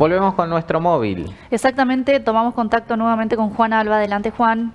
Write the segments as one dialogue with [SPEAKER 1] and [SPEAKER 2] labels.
[SPEAKER 1] Volvemos con nuestro móvil.
[SPEAKER 2] Exactamente, tomamos contacto nuevamente con Juan Alba. Adelante, Juan.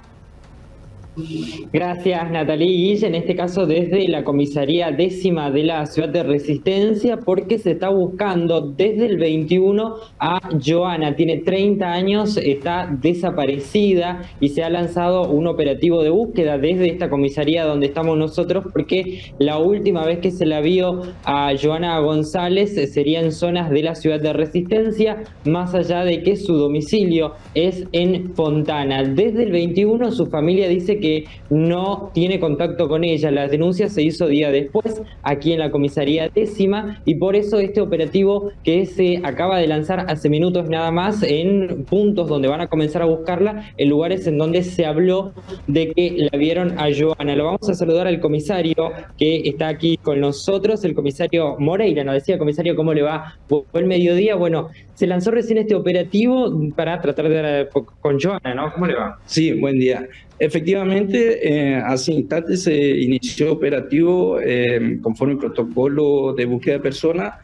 [SPEAKER 3] Gracias, Natalie Guille, en este caso desde la comisaría décima de la ciudad de Resistencia, porque se está buscando desde el 21 a Joana. Tiene 30 años, está desaparecida y se ha lanzado un operativo de búsqueda desde esta comisaría donde estamos nosotros, porque la última vez que se la vio a Joana González sería en zonas de la ciudad de Resistencia, más allá de que su domicilio es en Fontana. Desde el 21 su familia dice que que no tiene contacto con ella. La denuncia se hizo día después aquí en la comisaría décima y por eso este operativo que se acaba de lanzar hace minutos nada más en puntos donde van a comenzar a buscarla, en lugares en donde se habló de que la vieron a Joana. Lo vamos a saludar al comisario que está aquí con nosotros, el comisario Moreira. Nos decía, comisario, ¿cómo le va? El mediodía. Bueno, se lanzó recién este operativo para tratar de con Joana, ¿no? ¿Cómo le va?
[SPEAKER 4] Sí, buen día. Efectivamente, eh, hace instantes se inició operativo eh, conforme el protocolo de búsqueda de personas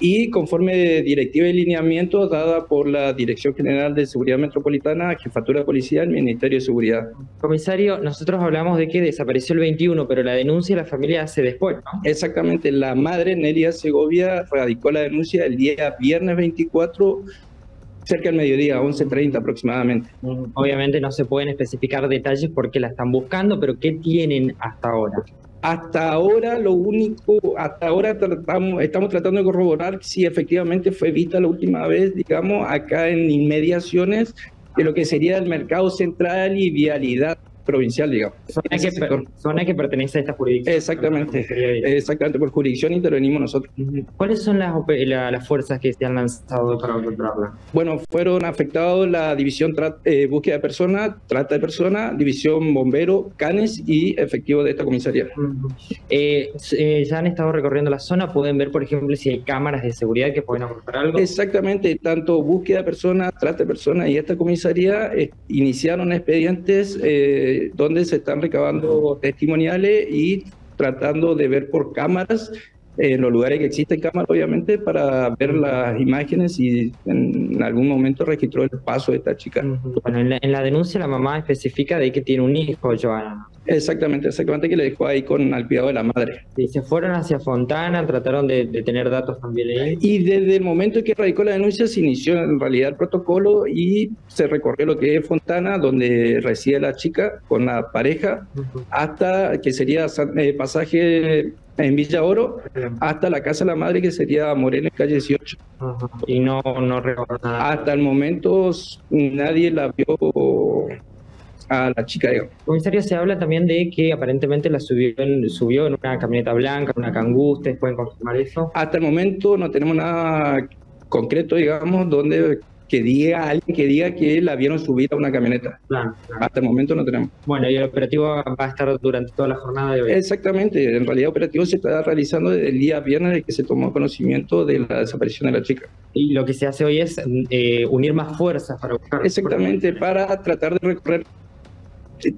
[SPEAKER 4] y conforme directiva y lineamiento dada por la Dirección General de Seguridad Metropolitana, Jefatura de Policía, Ministerio de Seguridad.
[SPEAKER 3] Comisario, nosotros hablamos de que desapareció el 21, pero la denuncia la familia hace después, ¿no?
[SPEAKER 4] Exactamente, la madre Nelia Segovia radicó la denuncia el día viernes 24 cerca del mediodía, 11.30 aproximadamente.
[SPEAKER 3] Mm, obviamente no se pueden especificar detalles porque la están buscando, pero ¿qué tienen hasta ahora?
[SPEAKER 4] Hasta ahora lo único, hasta ahora tratamos, estamos tratando de corroborar si efectivamente fue vista la última vez, digamos, acá en inmediaciones de lo que sería el mercado central y vialidad provincial, digamos.
[SPEAKER 3] Zona que, pertenece a esta jurisdicción.
[SPEAKER 4] Exactamente, exactamente, por jurisdicción intervenimos nosotros.
[SPEAKER 3] ¿Cuáles son las, las fuerzas que se han lanzado para encontrarla?
[SPEAKER 4] Bueno, fueron afectados la división eh, búsqueda de personas, trata de personas, división bombero, canes y efectivo de esta comisaría.
[SPEAKER 3] Eh, eh, ya han estado recorriendo la zona, pueden ver, por ejemplo, si hay cámaras de seguridad que pueden aportar algo.
[SPEAKER 4] Exactamente, tanto búsqueda de personas, trata de personas y esta comisaría iniciaron expedientes donde se están recabando testimoniales y tratando de ver por cámaras en los lugares que existen cámaras, obviamente, para ver las imágenes y en algún momento registró el paso de esta chica.
[SPEAKER 3] Bueno, en la, denuncia la mamá especifica de que tiene un hijo, Joana.
[SPEAKER 4] Exactamente, exactamente, que le dejó ahí con al cuidado de la madre.
[SPEAKER 3] Y se fueron hacia Fontana, trataron de, tener datos también ahí.
[SPEAKER 4] Y desde el momento en que radicó la denuncia se inició en realidad el protocolo y se recorrió lo que es Fontana, donde reside la chica con la pareja, hasta que sería eh, pasaje en Villa Oro hasta la casa de la madre que sería Morena, calle 18.
[SPEAKER 3] Y no, no nada.
[SPEAKER 4] Hasta el momento nadie la vio a la chica.
[SPEAKER 3] Comisario, se habla también de que aparentemente la subió en, subió en una camioneta blanca, una canguste, ¿pueden confirmar eso?
[SPEAKER 4] Hasta el momento no tenemos nada concreto, digamos, donde que diga alguien que diga que la vieron subir a una camioneta. Hasta el momento no tenemos.
[SPEAKER 3] Bueno, y el operativo va a estar durante toda la jornada de hoy.
[SPEAKER 4] Exactamente, en realidad el operativo se está realizando desde el día viernes de que se tomó conocimiento de la desaparición de la chica.
[SPEAKER 3] Y lo que se hace hoy es eh, unir más fuerzas para buscar.
[SPEAKER 4] Exactamente, para tratar de recorrer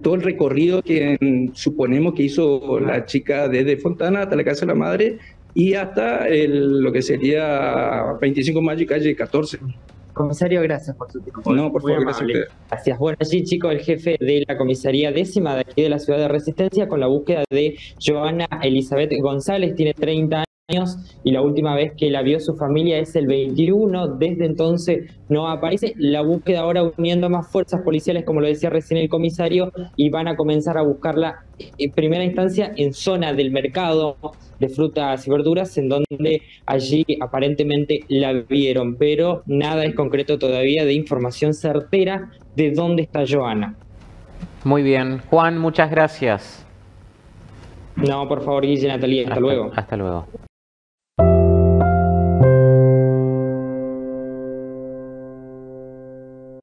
[SPEAKER 4] todo el recorrido que suponemos que hizo la chica desde Fontana hasta la casa de la madre y hasta el, lo que sería 25 de mayo y calle 14.
[SPEAKER 3] Comisario, gracias por su tiempo.
[SPEAKER 4] No, por favor, gracias.
[SPEAKER 3] Gracias. Bueno, allí, chicos, el jefe de la comisaría décima de aquí de la ciudad de Resistencia con la búsqueda de Joana Elizabeth González, tiene 30 años y la última vez que la vio su familia es el 21, desde entonces no aparece. La búsqueda ahora uniendo más fuerzas policiales, como lo decía recién el comisario, y van a comenzar a buscarla en primera instancia en zona del mercado de frutas y verduras, en donde allí aparentemente la vieron, pero nada es concreto todavía de información certera de dónde está Joana.
[SPEAKER 1] Muy bien. Juan, muchas gracias.
[SPEAKER 3] No, por favor, Guille Natalia, hasta luego.
[SPEAKER 1] Hasta luego.